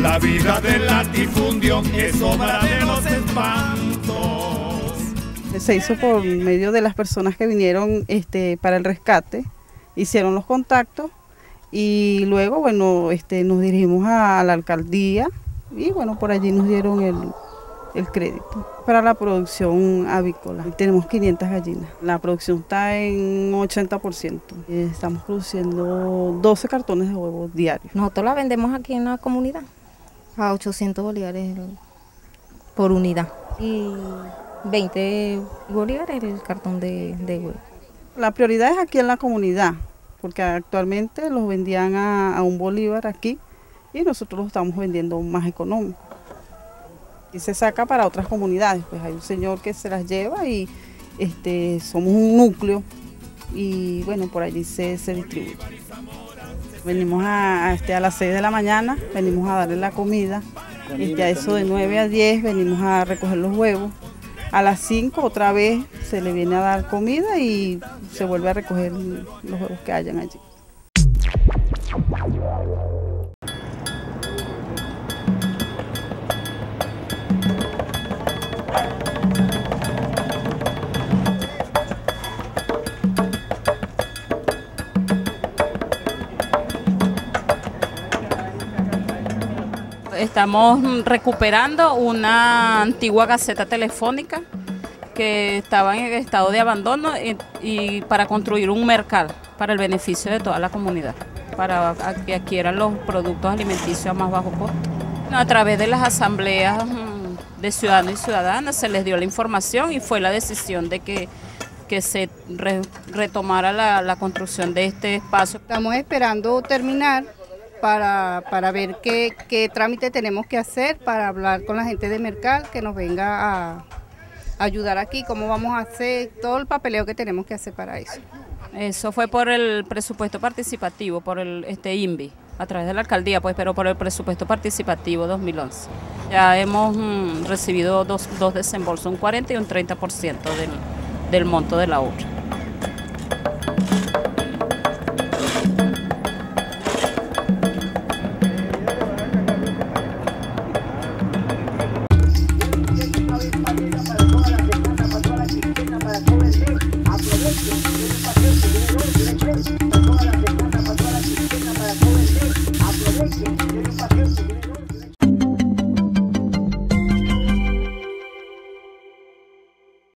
La vida del latifundio es obra de los espantos. Se hizo por medio de las personas que vinieron este, para el rescate, hicieron los contactos y luego, bueno, este, nos dirigimos a la alcaldía y bueno, por allí nos dieron el, el crédito para la producción avícola. Tenemos 500 gallinas. La producción está en 80%. Estamos produciendo 12 cartones de huevos diarios. Nosotros la vendemos aquí en la comunidad a 800 bolívares por unidad y 20 bolívares el cartón de, de huevo. La prioridad es aquí en la comunidad, porque actualmente los vendían a, a un bolívar aquí y nosotros los estamos vendiendo más económico y se saca para otras comunidades. Pues hay un señor que se las lleva y este, somos un núcleo y bueno, por allí se, se distribuye. Venimos a, este, a las 6 de la mañana, venimos a darle la comida, este, a eso de 9 a 10 venimos a recoger los huevos. A las 5 otra vez se le viene a dar comida y se vuelve a recoger los huevos que hayan allí. Estamos recuperando una antigua gaceta telefónica que estaba en estado de abandono y, para construir un mercado para el beneficio de toda la comunidad, para que adquieran los productos alimenticios a más bajo costo. A través de las asambleas mm, de ciudadanos y ciudadanas se les dio la información y fue la decisión de que, que se retomara la, la construcción de este espacio. Estamos esperando terminar para, para ver qué, qué, trámite tenemos que hacer para hablar con la gente de Mercal que nos venga a ayudar aquí, cómo vamos a hacer todo el papeleo que tenemos que hacer para eso. Eso fue por el presupuesto participativo, por el este INVI, a través de la alcaldía, pues, pero por el presupuesto participativo 2011. Ya hemos mm, recibido dos, dos desembolsos, un 40 y un 30% del, del monto de la obra.